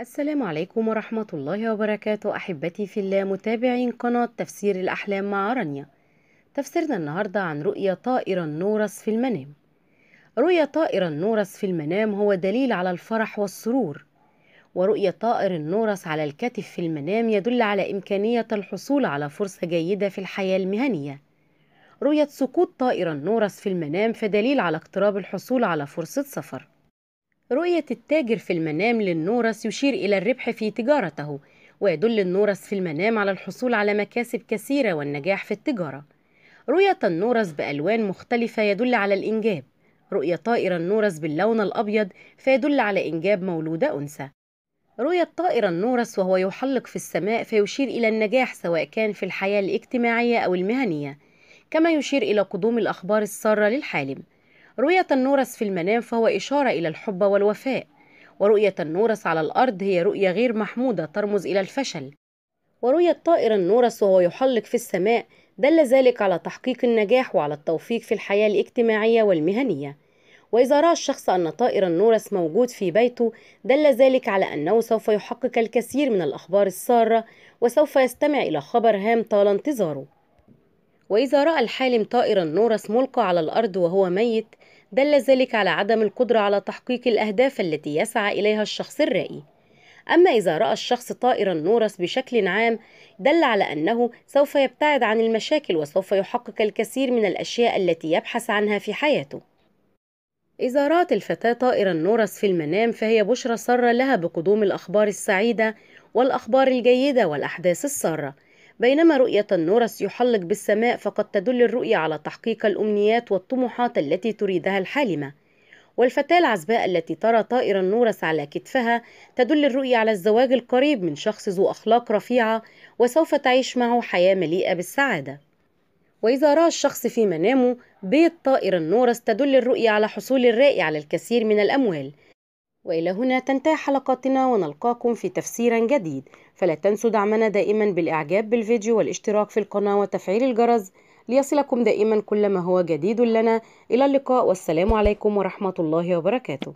السلام عليكم ورحمة الله وبركاته أحبتي في الله متابعين قناة تفسير الأحلام مع رانيا. تفسيرنا النهاردة عن رؤيا طائر النورس في المنام. رؤيا طائر النورس في المنام هو دليل على الفرح والسرور. ورؤيا طائر النورس على الكتف في المنام يدل على إمكانية الحصول على فرصة جيدة في الحياة المهنية. رؤية سقوط طائر النورس في المنام فدليل على اقتراب الحصول على فرصة سفر. رؤية التاجر في المنام للنورس يشير إلى الربح في تجارته ويدل النورس في المنام على الحصول على مكاسب كثيرة والنجاح في التجارة. رؤية النورس بألوان مختلفة يدل على الإنجاب. رؤية طائر النورس باللون الأبيض فيدل على إنجاب مولودة أنثى. رؤية طائر النورس وهو يحلق في السماء فيشير إلى النجاح سواء كان في الحياة الاجتماعية أو المهنية كما يشير إلى قدوم الأخبار السارة للحالم. رؤية النورس في المنام فهو إشارة إلى الحب والوفاء ورؤية النورس على الأرض هي رؤية غير محمودة ترمز إلى الفشل. ورؤية طائر النورس وهو يحلق في السماء دل ذلك على تحقيق النجاح وعلى التوفيق في الحياة الاجتماعية والمهنية. وإذا رأى الشخص أن طائر النورس موجود في بيته دل ذلك على أنه سوف يحقق الكثير من الأخبار السارة وسوف يستمع إلى خبر هام طال انتظاره. وإذا رأى الحالم طائر النورس ملقى على الأرض وهو ميت دل ذلك على عدم القدرة على تحقيق الأهداف التي يسعى إليها الشخص الرائي. أما إذا رأى الشخص طائر النورس بشكل عام دل على أنه سوف يبتعد عن المشاكل وسوف يحقق الكثير من الأشياء التي يبحث عنها في حياته. إذا رأت الفتاة طائر النورس في المنام فهي بشرى سارة لها بقدوم الأخبار السعيدة والأخبار الجيدة والأحداث السارة. بينما رؤية النورس يحلق بالسماء فقد تدل الرؤية على تحقيق الأمنيات والطموحات التي تريدها الحالمة. والفتاة العزباء التي ترى طائر النورس على كتفها تدل الرؤية على الزواج القريب من شخص ذو أخلاق رفيعة وسوف تعيش معه حياة مليئة بالسعادة. وإذا رأى الشخص في منامه بيت طائر النورس تدل الرؤية على حصول الرائي على الكثير من الأموال. وإلى هنا تنتهي حلقاتنا ونلقاكم في تفسير جديد. فلا تنسوا دعمنا دائما بالإعجاب بالفيديو والاشتراك في القناة وتفعيل الجرس ليصلكم دائما كل ما هو جديد لنا. إلى اللقاء والسلام عليكم ورحمة الله وبركاته.